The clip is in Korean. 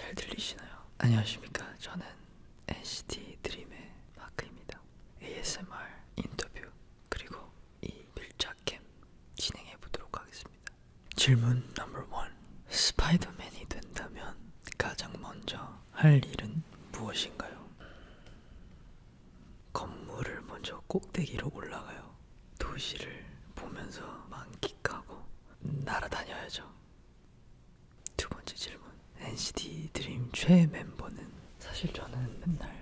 잘 들리시나요? 안녕하십니까. 저는 NCT 드림의 마크입니다. ASMR 인터뷰 그리고 이 밀착캠 진행해 보도록 하겠습니다. 질문 넘버 원. 스파이더맨이 된다면 가장 먼저 할 일은 무엇인가요? 건물을 먼저 꼭대기로 올라가요. 도시를 보면서 만끽 최애 멤버는 사실 저는 맨날